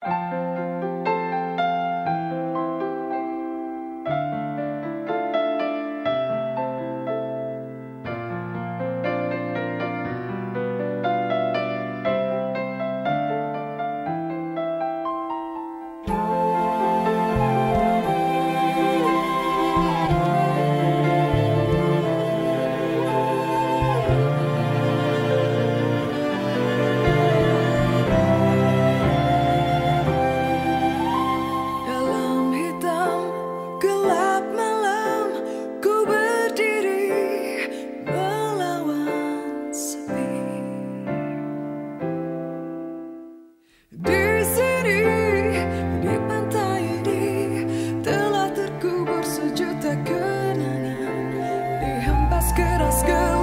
Bye. ask her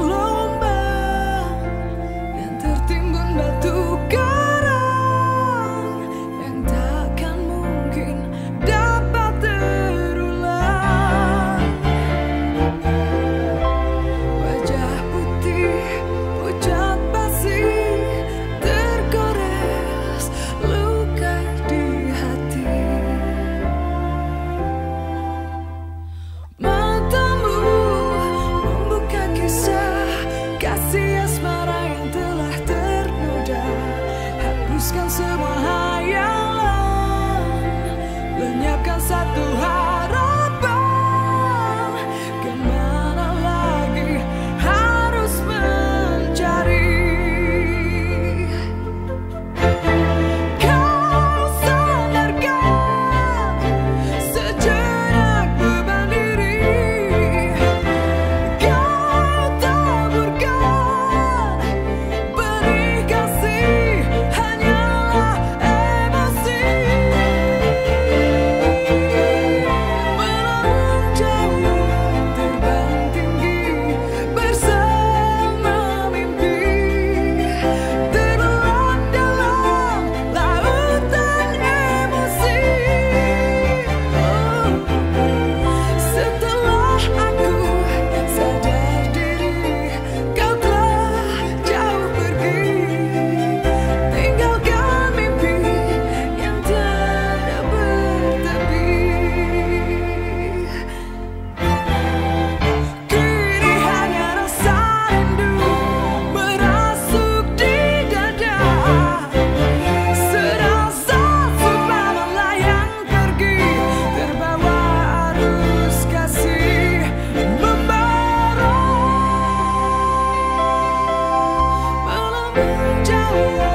Joe.